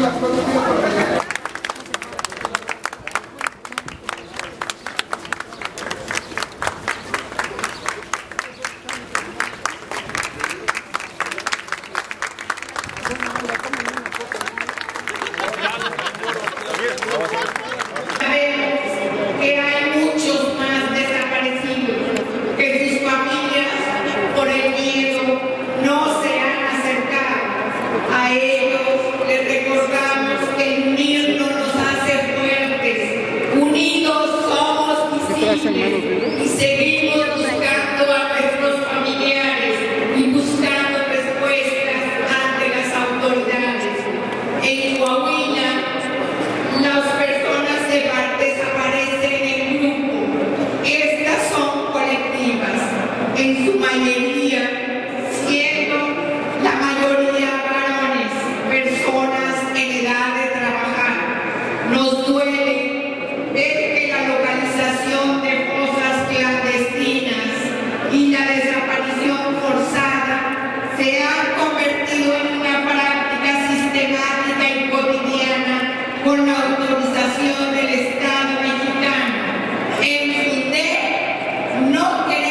las cosas Seguimos buscando a No queremos